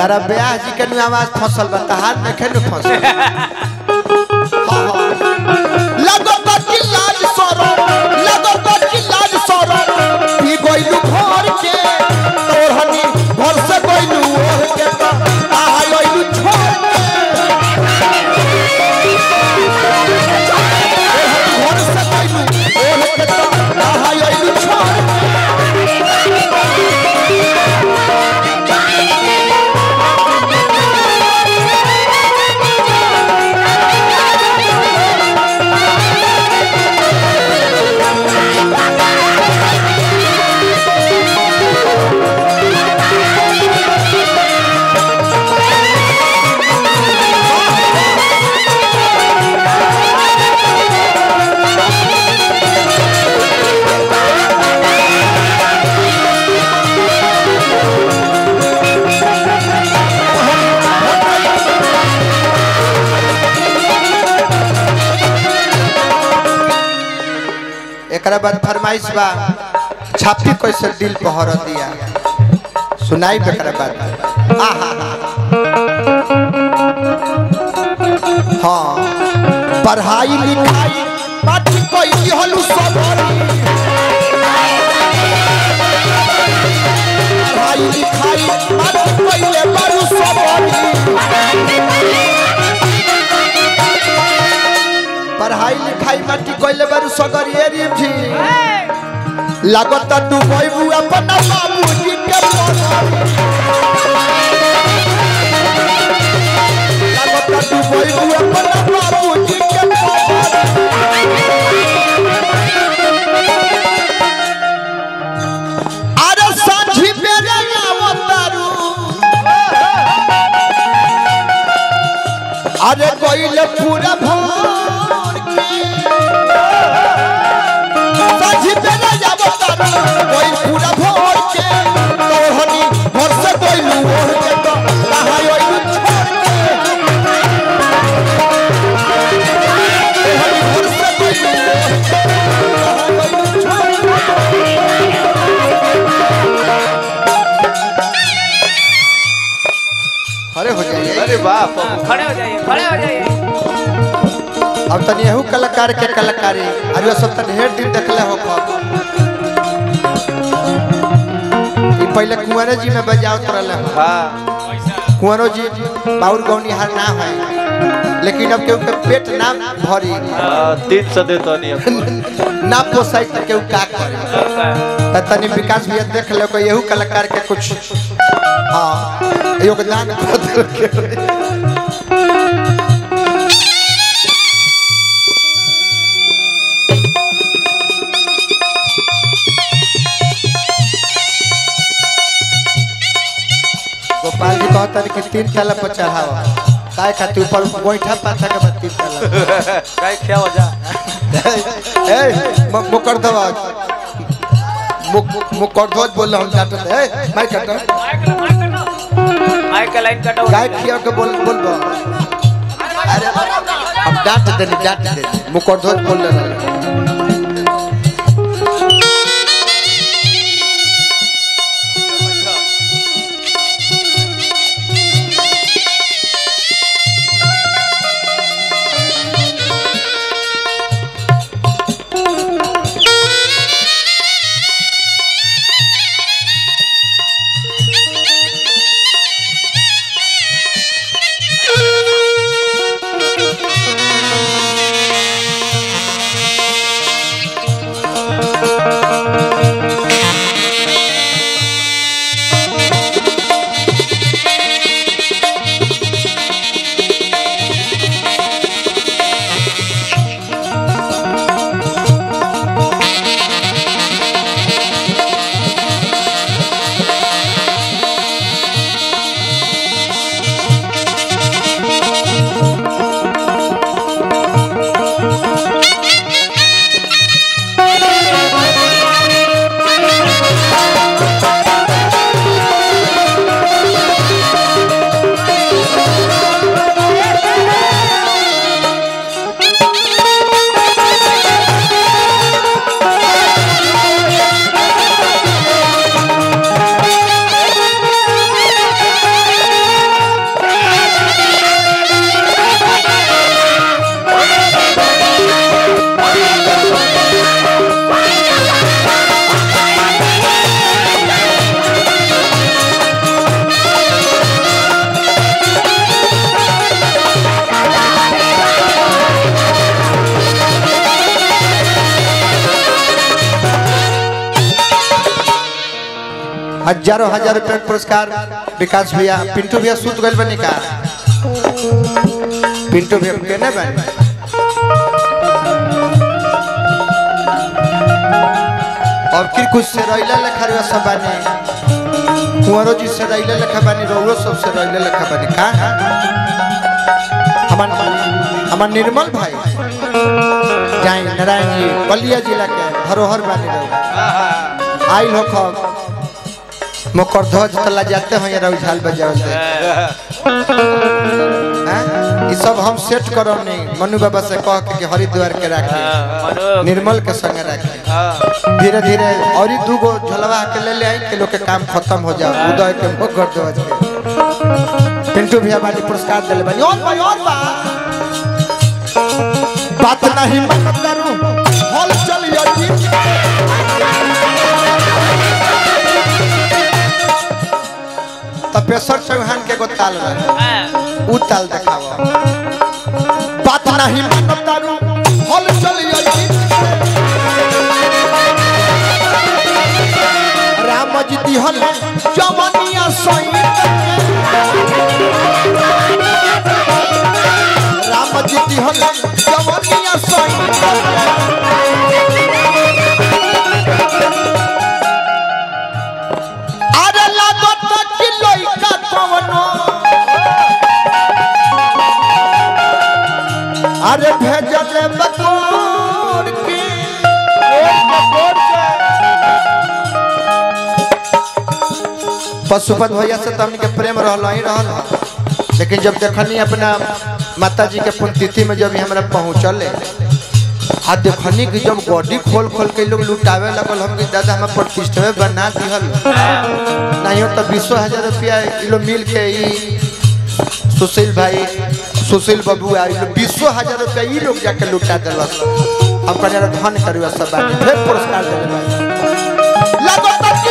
तारा ब्याह जी के आवाज़ फ़सल बता हाथ में खेल फ़सल लगो एकरा बाद फरमाइश बा, छापी कैसे दिल पहर दिया। सुनाई एकरा बाद। आहा। हाँ पढ़ाई लिखाई, बात कोई हलू सबरी पढ़ाई लिखाई माटी कोइले बारू सगरिए रे भी लागत तू कोइबू अपना बाबूजी के पढ़ाई लागत तू कोइबू अपना बाबूजी के पढ़ाई तो अरे हो जाइए अरे बाप खड़े हो जाइए खड़े हो जाइए अब तनी एहू कलाकार के कलाकारी। अरे सब तनी ढेर दिन देखले हो पहले कुंवरे जी में बजावत रहले हो। कुंवरो जी बाउर गौनी हार ना है लेकिन अब केहू के पेट ना भरी। हाँ, तीन सौ देता नहीं ना पोसाई तो केहू का करे। त तनी विकास भैया देख ले एहू कलाकार के कुछ। हाँ योगदान तला पर चढ़ावा काय खातिर ऊपर गोईठा पाथा के बाद तीन तला काय क्या हो जा ए मुकर दवा मुक मुकर ध्वज बोल रहा हूँ जाट ए माइक कट माइक का लाइन कटा गाय खिया के बोल बोल अरे अब डांट देनी डांट देनी मुकर ध्वज बोल रहा हज़ारों हज़ार रुपए पुरस्कार विकास भैया, पिंटू भैया सुत गए बनी का? पिंटू भैया केने बनी? और फिर कुछ से रैला लेखा रे सब बानी। कुंवरो जी से रैला लेखा बानी रौरो सबसे रैला लेखा बानी। का? हमार हमार निर्मल भाई। जाई नारायण जी, बलिया जिला के धरोहर बानी रहो। हो खब मकर ध्वज तला जाते हैं ये झाल दे हैं? ई सब हम सेट करो नहीं मनु बाबा से कह के हरिद्वार के राखे। मनो। निर्मल के संगे राखे। धीरे धीरे और ही दूगो झलवा के ले ले आई के लोग के काम खत्म हो जाओ उदय के मकर ध्वज के। पिंटू भैया वाली पुरस्कार दिले बनी। और भाई और बा बात नहीं मत करूँ। हॉल चलिए जी तपेश्वर चौहान के गो ताल रहे। उ ताल देखावा बात नहीं मत तारू। हल चल राम जी दिहल पशुपत भैया से तो प्रेम रहल ही रहल। ह। लेकिन जब देखनी अपना माता जी के पुण्यतिथि में जब हमरा पहुँचल, आ देखनी कि जब गड्डी खोल खोल के लोग लुटावे लगल, हम दादा हम प्रतिष्ठा बना दिहल। नहीं तो बीसो हज़ार रुपया किलो मिल के सुशील भाई, सुशील बाबू आई बीसो हज़ार रुपया ई लोग जाके लुटा दिलस हम कहने धन करू सब फिर पुरस्कार दिले लागत कि